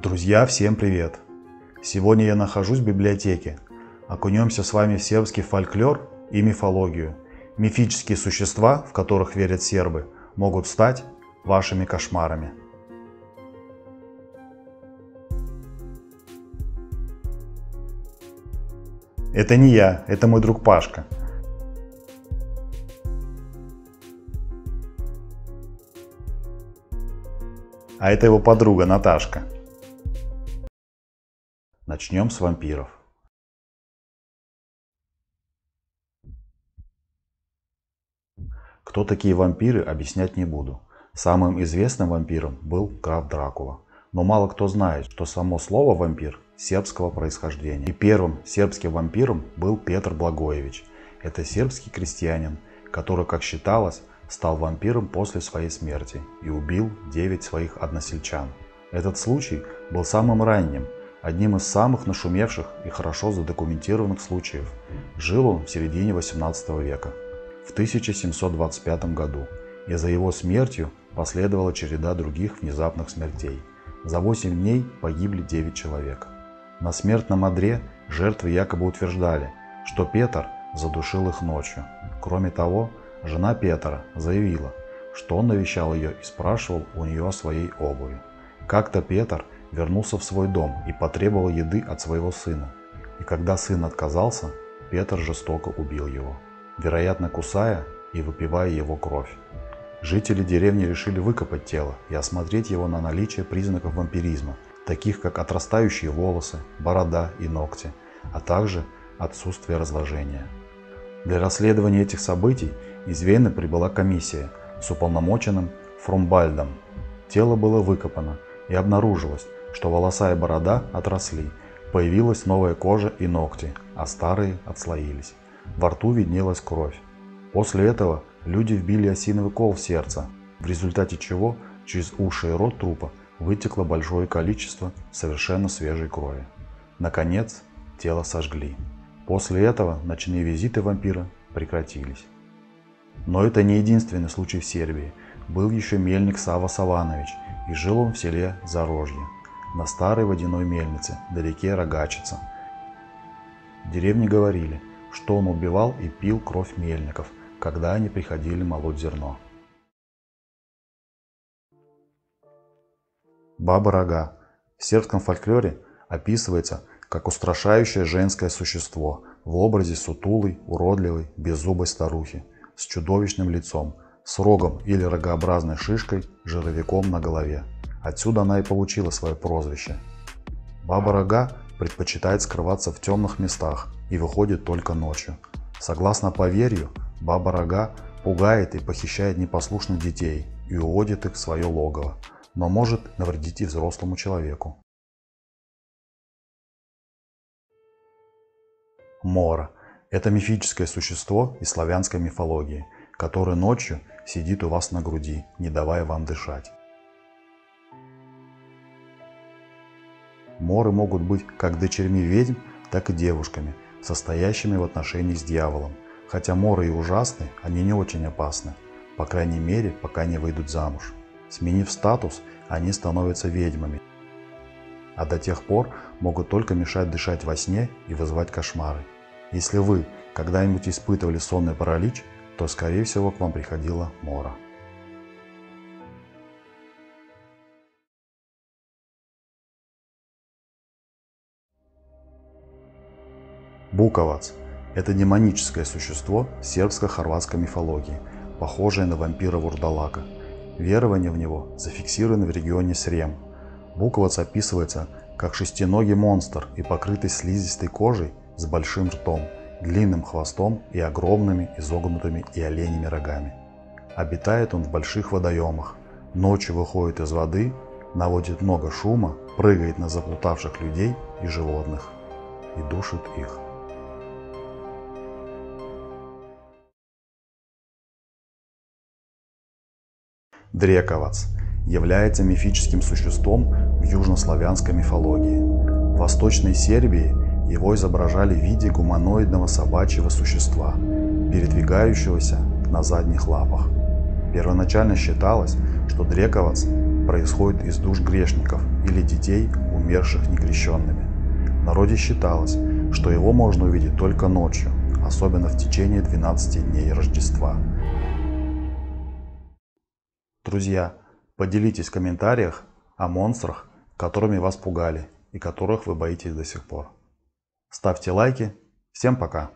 Друзья, всем привет! Сегодня я нахожусь в библиотеке. Окунемся с вами в сербский фольклор и мифологию. Мифические существа, в которых верят сербы, могут стать вашими кошмарами. Это не я, это мой друг Пашка. А это его подруга Наташка. Начнем с вампиров. Кто такие вампиры, объяснять не буду. Самым известным вампиром был граф Дракула. Но мало кто знает, что само слово «вампир» сербского происхождения. И первым сербским вампиром был Петр Благоевич. Это сербский крестьянин, который, как считалось, стал вампиром после своей смерти и убил 9 своих односельчан. Этот случай был самым ранним, одним из самых нашумевших и хорошо задокументированных случаев. Жил он в середине 18 века, в 1725 году, и за его смертью последовала череда других внезапных смертей. За 8 дней погибли 9 человек. На смертном одре жертвы якобы утверждали, что Петр задушил их ночью. Кроме того, Жена Петра заявила, что он навещал ее и спрашивал у нее о своей обуви. Как-то Петр вернулся в свой дом и потребовал еды от своего сына. И когда сын отказался, Петр жестоко убил его, вероятно кусая и выпивая его кровь. Жители деревни решили выкопать тело и осмотреть его на наличие признаков вампиризма, таких как отрастающие волосы, борода и ногти, а также отсутствие разложения. Для расследования этих событий из Вены прибыла комиссия с уполномоченным Фрумбальдом. Тело было выкопано и обнаружилось, что волоса и борода отросли, появилась новая кожа и ногти, а старые отслоились. Во рту виднелась кровь. После этого люди вбили осиновый кол в сердце, в результате чего через уши и рот трупа вытекло большое количество совершенно свежей крови. Наконец, тело сожгли. После этого ночные визиты вампира прекратились. Но это не единственный случай в Сербии. Был еще мельник Сава Саванович, и жил он в селе Зарожье, на старой водяной мельнице, до реке Рогачица. В деревне говорили, что он убивал и пил кровь мельников, когда они приходили молоть зерно. Баба Рога. В сербском фольклоре описывается как устрашающее женское существо в образе сутулой, уродливой, беззубой старухи – с чудовищным лицом, с рогом или рогообразной шишкой, жировиком на голове. Отсюда она и получила свое прозвище. Баба-рога предпочитает скрываться в темных местах и выходит только ночью. Согласно поверью, баба-рога пугает и похищает непослушных детей и уводит их в свое логово, но может навредить и взрослому человеку. Мора это мифическое существо из славянской мифологии, которое ночью сидит у вас на груди, не давая вам дышать. Моры могут быть как дочерьми ведьм, так и девушками, состоящими в отношении с дьяволом. Хотя моры и ужасны, они не очень опасны, по крайней мере, пока не выйдут замуж. Сменив статус, они становятся ведьмами, а до тех пор могут только мешать дышать во сне и вызывать кошмары. Если вы когда-нибудь испытывали сонный паралич, то скорее всего к вам приходила мора. Буковац – это демоническое существо сербско-хорватской мифологии, похожее на вампира Вурдалака. Верование в него зафиксировано в регионе Срем. Буковац описывается как шестиногий монстр и покрытый слизистой кожей с большим ртом, длинным хвостом и огромными изогнутыми и оленями рогами. Обитает он в больших водоемах, ночью выходит из воды, наводит много шума, прыгает на заплутавших людей и животных и душит их. Дрековац является мифическим существом в южнославянской мифологии. В Восточной Сербии его изображали в виде гуманоидного собачьего существа, передвигающегося на задних лапах. Первоначально считалось, что Дрековац происходит из душ грешников или детей, умерших некрещенными. В народе считалось, что его можно увидеть только ночью, особенно в течение 12 дней Рождества. Друзья, поделитесь в комментариях о монстрах, которыми вас пугали и которых вы боитесь до сих пор. Ставьте лайки. Всем пока!